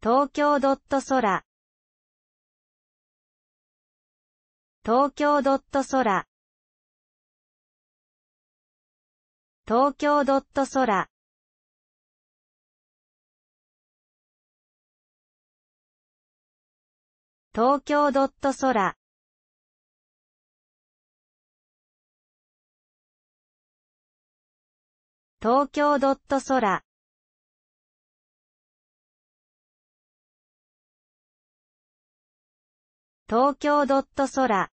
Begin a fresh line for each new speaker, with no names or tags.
東京ドット空。東京ドット空。東京ドット空。東京ドット空。東京ドット空。東京ドットソラ